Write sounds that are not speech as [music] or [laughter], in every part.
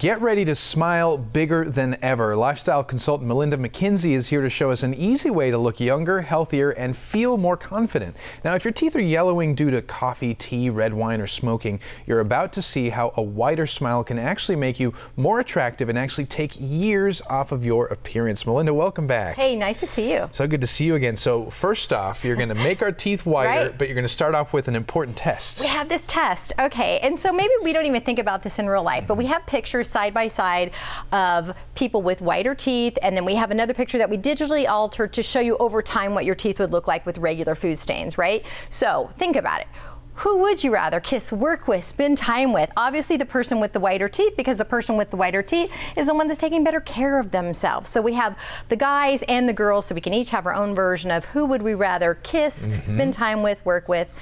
Get ready to smile bigger than ever. Lifestyle consultant Melinda McKinsey is here to show us an easy way to look younger, healthier, and feel more confident. Now, if your teeth are yellowing due to coffee, tea, red wine, or smoking, you're about to see how a wider smile can actually make you more attractive and actually take years off of your appearance. Melinda, welcome back. Hey, nice to see you. So good to see you again. So, first off, you're going [laughs] to make our teeth whiter, Right. but you're going to start off with an important test. We have this test, okay, and so maybe we don't even think about this in real life, but we have pictures side by side of people with whiter teeth, and then we have another picture that we digitally altered to show you over time what your teeth would look like with regular food stains, right? So think about it. Who would you rather kiss, work with, spend time with? Obviously, the person with the whiter teeth, because the person with the whiter teeth is the one that's taking better care of themselves. So we have the guys and the girls, so we can each have our own version of who would we rather kiss, mm-hmm. spend time with, work with.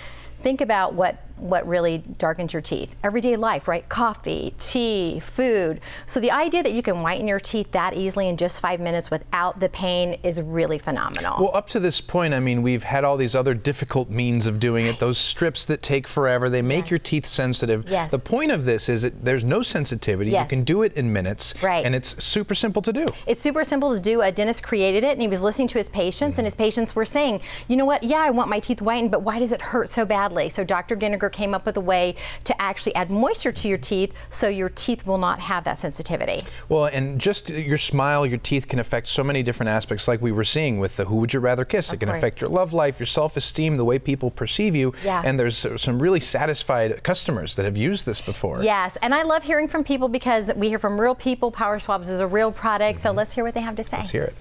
Think about what what really darkens your teeth. Everyday life, right? Coffee, tea, food. So the idea that you can whiten your teeth that easily in just five minutes without the pain is really phenomenal. Well, up to this point, I mean, we've had all these other difficult means of doing it. Those strips that take forever, they make Yes. your teeth sensitive. Yes. The point of this is that there's no sensitivity. Yes. You can do it in minutes. Right. And it's super simple to do. It's super simple to do. A dentist created it and he was listening to his patients, and mm-hmm. his patients were saying, you know what, yeah, I want my teeth whitened, but why does it hurt so badly? So Dr. Giniger came up with a way to actually add moisture to your teeth so your teeth will not have that sensitivity. Well, and just your smile, your teeth can affect so many different aspects, like we were seeing with the who would you rather kiss. it can course. affect your love life, your self esteem, the way people perceive you. Yeah. And there's some really satisfied customers that have used this before. Yes, and I love hearing from people because we hear from real people. Power Swabs is a real product, so mm-hmm. let's hear what they have to say. Let's hear it.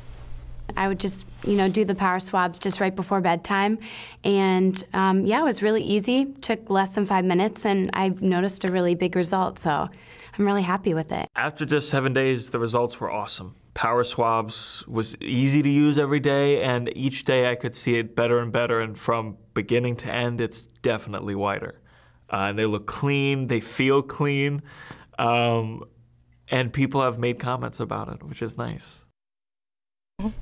I would just, you know, do the power swabs just right before bedtime. And um, yeah, it was really easy, took less than five minutes, and I noticed a really big result. So I'm really happy with it. After just seven days, the results were awesome. Power Swabs was easy to use every day, and each day I could see it better and better. And from beginning to end, it's definitely whiter. Uh, and they look clean, they feel clean, um, and people have made comments about it, which is nice.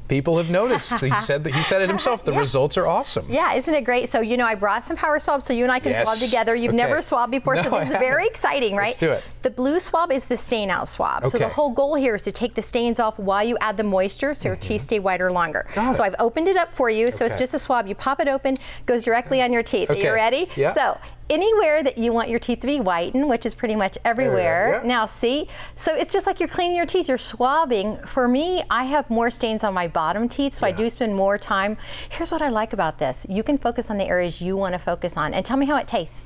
People have noticed. he [laughs] said that he said it himself. The results are awesome. Yeah, isn't it great? So, you know, I brought some power swabs so you and I can Yes. swab together. You've Okay. never swabbed before, so No, I this is very exciting, right? Let's do it. The blue swab is the stain out swab. So the whole goal here is to take the stains off while you add the moisture so your teeth stay whiter longer. Mm-hmm. Got so it. I've opened it up for you. So it's just a swab. You pop it open, goes directly on your teeth. Are you ready? Yeah. So anywhere that you want your teeth to be whitened, which is pretty much everywhere. yeah. Now see, so it's just like you're cleaning your teeth, you're swabbing. For me, I have more stains on my bottom teeth, so I do spend more time. Here's what I like about this. You can focus on the areas you want to focus on. And tell me how it tastes.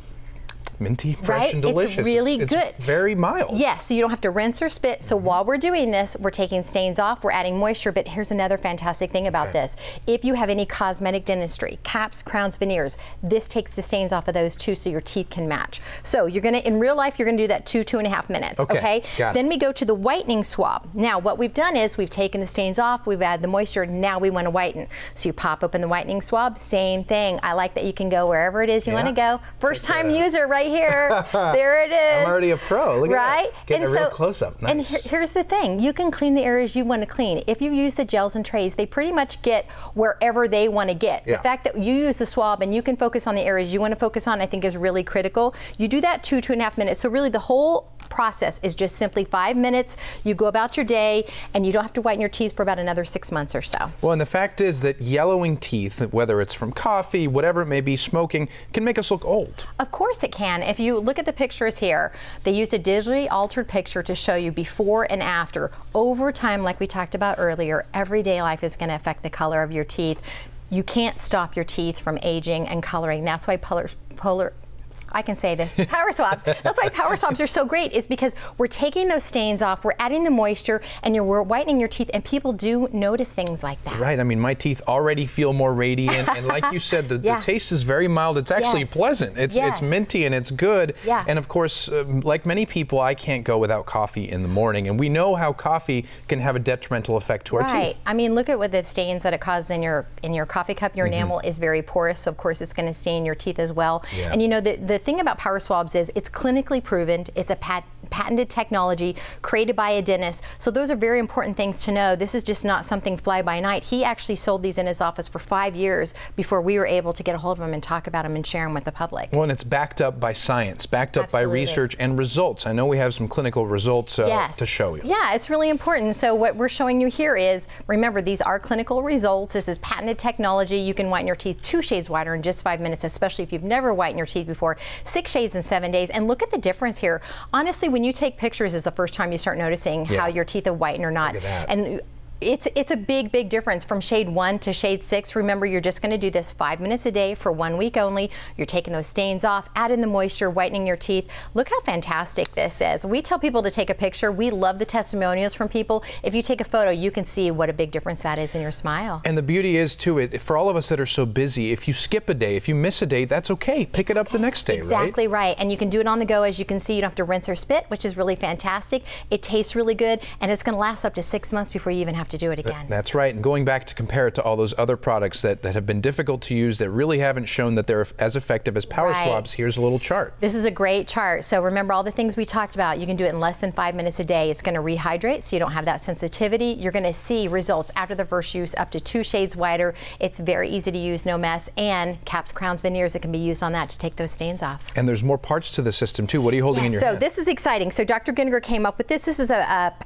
Minty, fresh, Right? and It's delicious. really it's good. Very mild. Yes, so you don't have to rinse or spit. So mm-hmm. while we're doing this, we're taking stains off, we're adding moisture. But here's another fantastic thing about Okay. this. If you have any cosmetic dentistry, caps, crowns, veneers, this takes the stains off of those too so your teeth can match. So you're gonna, in real life, you're gonna do that two, two and a half minutes, Okay, okay? Then we go to the whitening swab. Now what we've done is we've taken the stains off, we've added the moisture, now we wanna whiten. So you pop open the whitening swab, same thing. I like that you can go wherever it is you Yeah. wanna go. First time user right here. [laughs] there it is. I'm already a pro. Look at that. right? Getting a real close-up. And Nice. here- here's the thing: you can clean the areas you want to clean. If you use the gels and trays, they pretty much get wherever they want to get. Yeah. The fact that you use the swab and you can focus on the areas you want to focus on, I think, is really critical. You do that two two and a half minutes. So really, the whole process is just simply five minutes. You go about your day, and you don't have to whiten your teeth for about another six months or so. Well, and the fact is that yellowing teeth, whether it's from coffee, whatever it may be, smoking, can make us look old. Of course it can. If you look at the pictures here, they used a digitally altered picture to show you before and after. Over time, like we talked about earlier, everyday life is going to affect the color of your teeth. You can't stop your teeth from aging and coloring. That's why polar, polar I can say this, power swabs. That's why power [laughs] swabs are so great is because we're taking those stains off, we're adding the moisture, and you're, we're whitening your teeth, and people do notice things like that. Right. I mean, my teeth already feel more radiant, and like you said, the, [laughs] Yeah. the taste is very mild. It's actually Yes. pleasant. It's Yes. it's minty and it's good. Yeah. And of course, um, like many people, I can't go without coffee in the morning, and we know how coffee can have a detrimental effect to our Right. teeth. Right, I mean, look at what the stains that it causes in your in your coffee cup. Your enamel is very porous, so of course it's going to stain your teeth as well. Yeah. And you know the the thing about power swabs is it's clinically proven. It's a pat, patented technology created by a dentist. So those are very important things to know. This is just not something fly by night. He actually sold these in his office for five years before we were able to get a hold of them and talk about them and share them with the public. Well, and it's backed up by science, backed up Absolutely. by research and results. I know we have some clinical results uh, yes. to show you. Yeah, it's really important. So what we're showing you here is, remember, these are clinical results. This is patented technology. You can whiten your teeth two shades whiter in just five minutes, especially if you've never whitened your teeth before. Six shades in seven days. And look at the difference here. Honestly, when you take pictures is the first time you start noticing Yeah. how your teeth are whitened or not. Look at that. And it's it's a big big difference from shade one to shade six. Remember, you're just going to do this five minutes a day for one week only. You're taking those stains off, add in the moisture, whitening your teeth. Look how fantastic this is. We tell people to take a picture. We love the testimonials from people. If you take a photo, you can see what a big difference that is in your smile. And the beauty is, too, it for all of us that are so busy, if you skip a day, if you miss a day, that's okay. Pick it up the next day, Exactly right? right. And you can do it on the go. As you can see, you don't have to rinse or spit, which is really fantastic. It tastes really good, and it's going to last up to six months before you even have to do it again. That's right. And going back to compare it to all those other products that, that have been difficult to use, that really haven't shown that they're as effective as power Right. swabs, here's a little chart. This is a great chart. So remember all the things we talked about. You can do it in less than five minutes a day. It's going to rehydrate so you don't have that sensitivity. You're going to see results after the first use up to two shades whiter. It's very easy to use, no mess. And caps, crowns, veneers that can be used on that to take those stains off. And there's more parts to the system, too. What are you holding in your so hand? So this is exciting. So Dr. Giniger came up with this. This is a,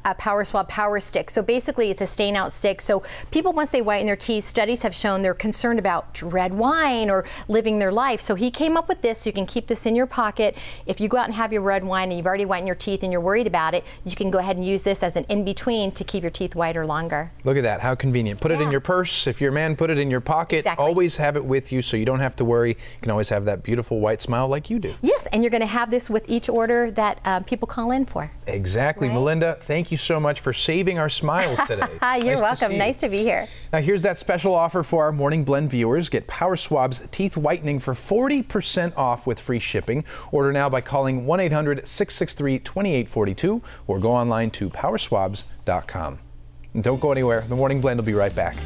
a, a power swab power stick. So basically it's a stain out sick. So people, once they whiten their teeth, studies have shown they're concerned about red wine or living their life. So he came up with this. So you can keep this in your pocket. If you go out and have your red wine and you've already whitened your teeth and you're worried about it, you can go ahead and use this as an in-between to keep your teeth whiter longer. Look at that, how convenient. Put it in your purse. If you're a man, put it in your pocket. Exactly. Always have it with you so you don't have to worry. You can always have that beautiful white smile like you do. Yes, and you're going to have this with each order that um, people call in for. Exactly. Right. Melinda, thank you so much for saving our smiles [laughs] today. Hi, you're Nice to welcome. you. nice to be here. Now here's that special offer for our Morning Blend viewers. Get Power Swab's teeth whitening for 40% off with free shipping. Order now by calling 1-800-663-2842 or go online to powerswabs.com. And don't go anywhere. The Morning Blend will be right back.